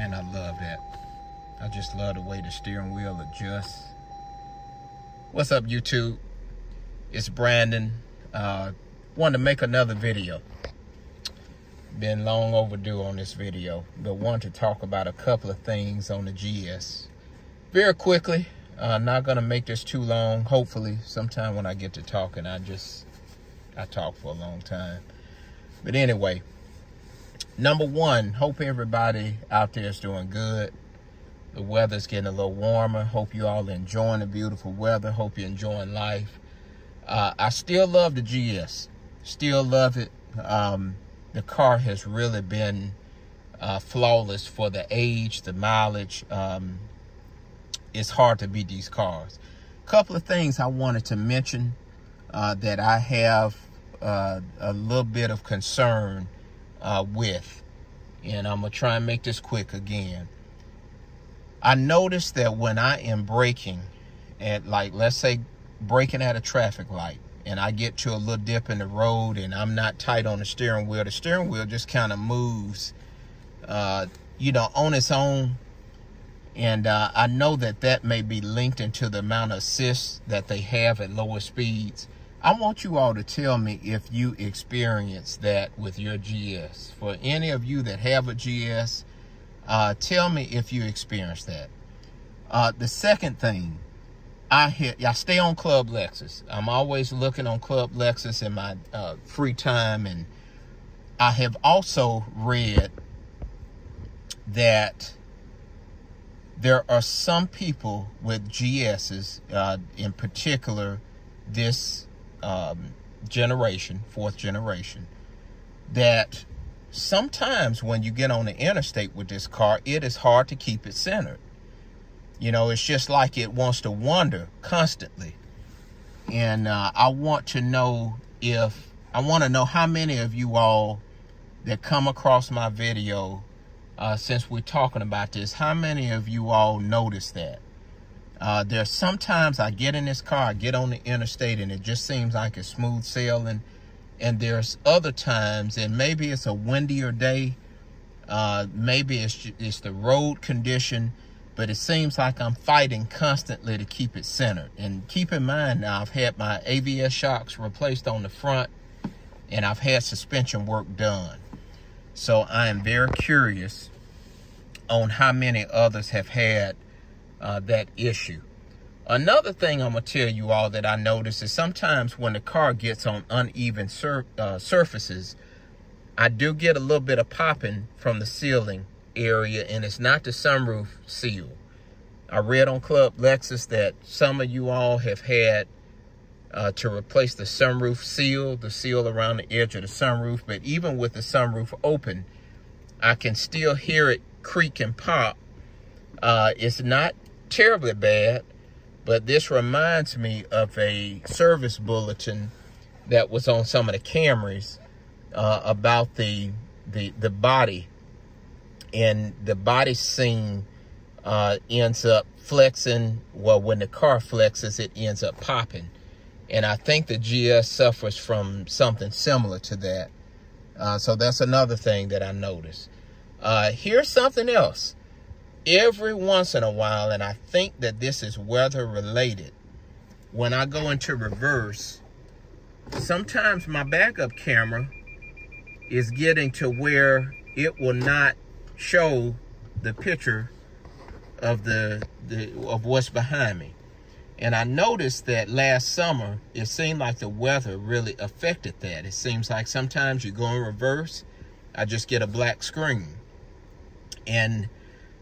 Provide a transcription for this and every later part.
Man, I love that. I just love the way the steering wheel adjusts. What's up, YouTube? It's Brandon. Uh, wanted to make another video. Been long overdue on this video, but wanted to talk about a couple of things on the GS. Very quickly, uh, not gonna make this too long. Hopefully, sometime when I get to talking, I just I talk for a long time. But anyway, number one, hope everybody out there is doing good. The weather's getting a little warmer. Hope you all enjoying the beautiful weather. Hope you're enjoying life. Uh, I still love the GS. Still love it. Um, the car has really been uh, flawless for the age, the mileage. Um, it's hard to beat these cars. A couple of things I wanted to mention uh, that I have uh, a little bit of concern uh, with. And I'm going to try and make this quick again. I noticed that when I am braking at like, let's say braking at a traffic light and I get to a little dip in the road and I'm not tight on the steering wheel, the steering wheel just kind of moves, uh, you know, on its own. And uh, I know that that may be linked into the amount of assists that they have at lower speeds. I want you all to tell me if you experience that with your GS. For any of you that have a GS, uh, tell me if you experience that. Uh, the second thing, I hit, I stay on Club Lexus. I'm always looking on Club Lexus in my uh, free time, and I have also read that there are some people with GSs, uh, in particular, this um, generation, fourth generation, that sometimes when you get on the interstate with this car, it is hard to keep it centered. You know, it's just like it wants to wander constantly. And uh, I want to know if, I want to know how many of you all that come across my video, uh, since we're talking about this, how many of you all notice that? Uh, there's sometimes I get in this car, I get on the interstate, and it just seems like it's smooth sailing. And there's other times, and maybe it's a windier day, uh, maybe it's it's the road condition, but it seems like I'm fighting constantly to keep it centered. And keep in mind now, I've had my AVS shocks replaced on the front, and I've had suspension work done. So I am very curious on how many others have had uh, that issue. Another thing I'm going to tell you all that I notice is sometimes when the car gets on uneven sur uh, surfaces, I do get a little bit of popping from the ceiling area, and it's not the sunroof seal. I read on Club Lexus that some of you all have had uh, to replace the sunroof seal, the seal around the edge of the sunroof, but even with the sunroof open, I can still hear it creak and pop. Uh, it's not terribly bad, but this reminds me of a service bulletin that was on some of the Camrys uh, about the the the body, and the body seam uh, ends up flexing. Well, when the car flexes, it ends up popping, and I think the GS suffers from something similar to that. Uh, so that's another thing that I noticed. Uh, here's something else every once in a while, and I think that this is weather related, when I go into reverse, sometimes my backup camera is getting to where it will not show the picture of the, the of what's behind me. And I noticed that last summer, it seemed like the weather really affected that. It seems like sometimes you go in reverse, I just get a black screen. And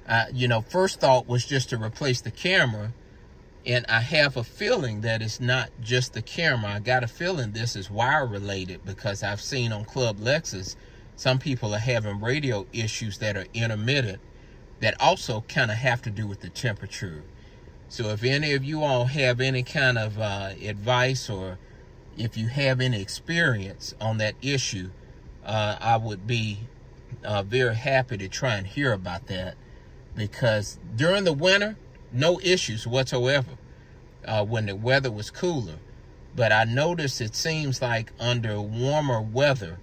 uh, you know, first thought was just to replace the camera. And I have a feeling that it's not just the camera. I got a feeling this is wire related because I've seen on Club Lexus, some people are having radio issues that are intermittent that also kind of have to do with the temperature. So if any of you all have any kind of uh, advice or if you have any experience on that issue, uh, I would be uh, very happy to try and hear about that because during the winter, no issues whatsoever uh, when the weather was cooler. But I noticed it seems like under warmer weather,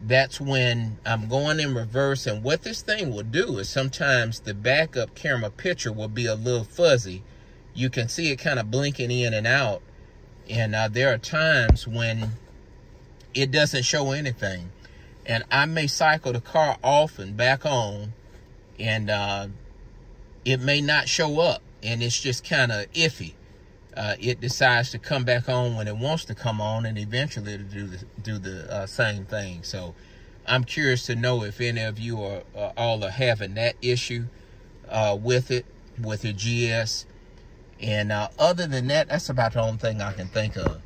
that's when I'm going in reverse. And what this thing will do is sometimes the backup camera picture will be a little fuzzy. You can see it kind of blinking in and out. And uh, there are times when it doesn't show anything. And I may cycle the car off and back on and uh, it may not show up and it's just kind of iffy. Uh, it decides to come back on when it wants to come on and eventually to do the, do the uh, same thing. So I'm curious to know if any of you are uh, all are having that issue uh, with it, with your GS. And uh, other than that, that's about the only thing I can think of.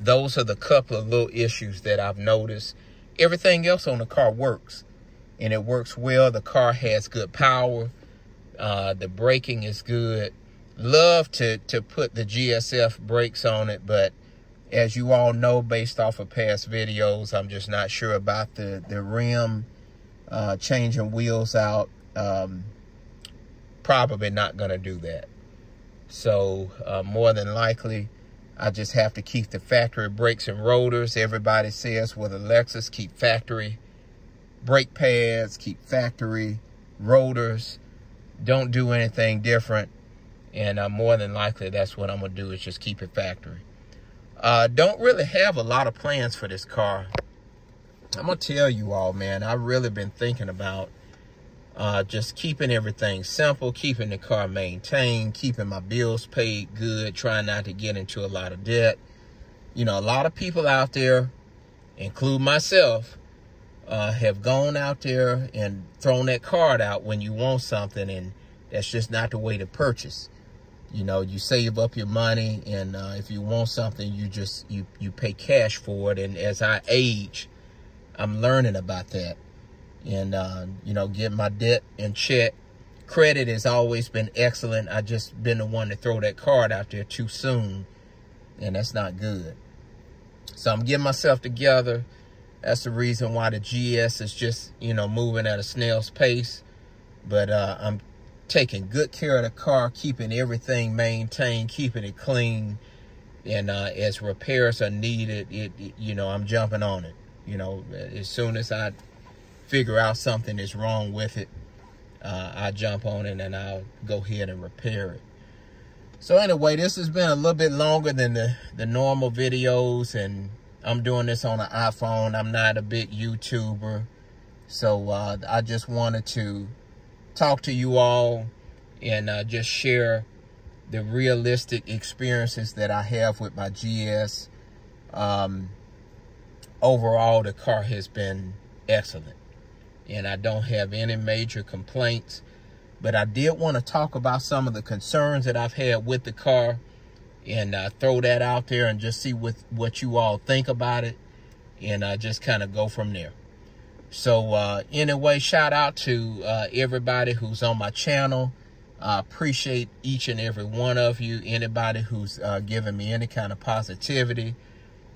Those are the couple of little issues that I've noticed. Everything else on the car works and it works well. The car has good power. Uh, the braking is good. Love to, to put the GSF brakes on it, but as you all know, based off of past videos, I'm just not sure about the, the rim uh, changing wheels out. Um, probably not going to do that. So uh, more than likely, I just have to keep the factory brakes and rotors. Everybody says with a Lexus, keep factory brake pads, keep factory rotors. Don't do anything different. And uh, more than likely, that's what I'm going to do is just keep it factory. Uh, don't really have a lot of plans for this car. I'm going to tell you all, man, I've really been thinking about uh, just keeping everything simple, keeping the car maintained, keeping my bills paid good, trying not to get into a lot of debt. You know, a lot of people out there, include myself, uh, have gone out there and thrown that card out when you want something and that's just not the way to purchase. You know you save up your money and uh, if you want something you just you you pay cash for it. And as i age i'm learning about that. And uh, you know get my debt in check. Credit has always been excellent. I just been the one to throw that card out there too soon and that's not good. So i'm getting myself together that's the reason why the GS is just, you know, moving at a snail's pace. But uh, I'm taking good care of the car, keeping everything maintained, keeping it clean. And uh, as repairs are needed, it, it, you know, I'm jumping on it. You know, as soon as I figure out something is wrong with it, uh, I jump on it and I'll go ahead and repair it. So anyway, this has been a little bit longer than the, the normal videos and I'm doing this on an iPhone. I'm not a big YouTuber. So uh, I just wanted to talk to you all and uh, just share the realistic experiences that I have with my GS. Um, overall, the car has been excellent. And I don't have any major complaints. But I did want to talk about some of the concerns that I've had with the car and uh, throw that out there and just see what, what you all think about it and uh, just kind of go from there. So uh, anyway, shout out to uh, everybody who's on my channel. I appreciate each and every one of you. Anybody who's uh, giving me any kind of positivity,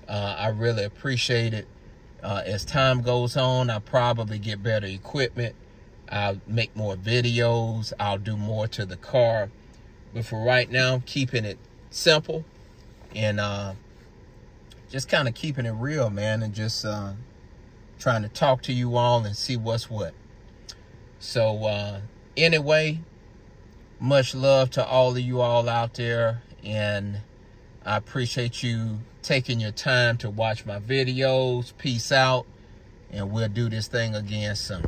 uh, I really appreciate it. Uh, as time goes on, I'll probably get better equipment. I'll make more videos. I'll do more to the car. But for right now, keeping it simple and uh, just kind of keeping it real, man, and just uh, trying to talk to you all and see what's what. So uh, anyway, much love to all of you all out there, and I appreciate you taking your time to watch my videos. Peace out, and we'll do this thing again soon.